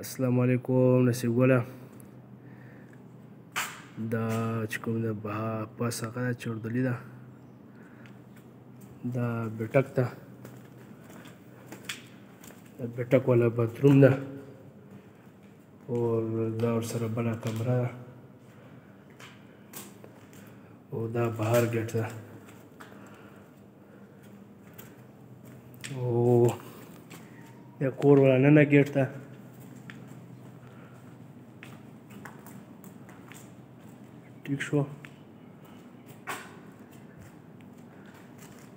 السلام علیکم نصیب ګله دا چې کوم د بها پاس هغه ده چوردلي ده دا بټک ده د بټک والا باتروم ده او دا ورسره بله کمره ده او دا بهر ګټ ده او د کور ورننه ګیټ ته ټیک شو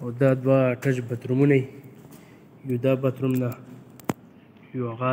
او دا دوه ټچ باترومونه یو دا باتروم ده یو هغه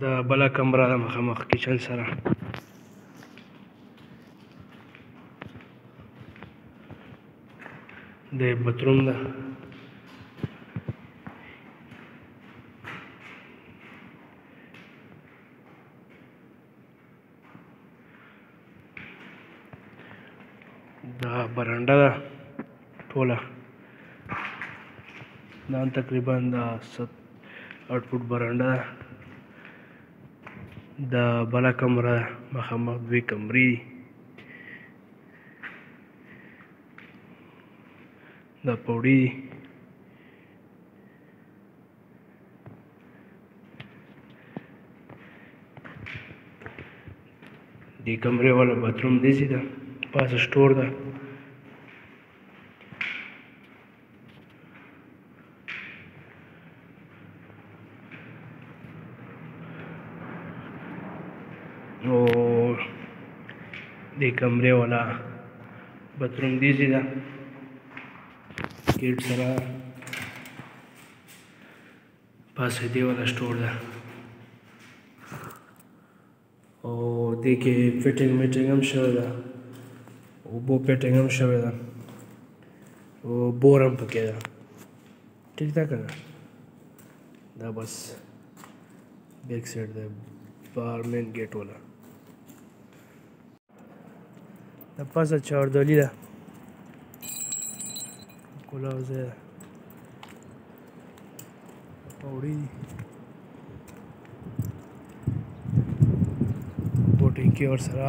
دا بلا کمره ده مخامخ کچن سره د باتروم ده دا برنډه ده ټوله دا تقریبا دا ست اټ فوټ برنډه ده دا بله کمره ده مخامخ دوې کمرې دي دا پوړې دي دې کمرې والا باتروم دې سي ده پاس سٹور ده او دې کمرې والا باتروم دې سي ده ګیټ سره بس دې ولا سټور ده او دې کې فټینګ میټینګ هم شوی ده او بو پیټینګ هم شوی ده او بور هم پکې ده ټیک ده کنه دا بس بیک سایډ ده بار مین ګیټ ولا د پاسه چاردالي ده ښکلا ځای ده پکوړې دي بوټې کې ورسره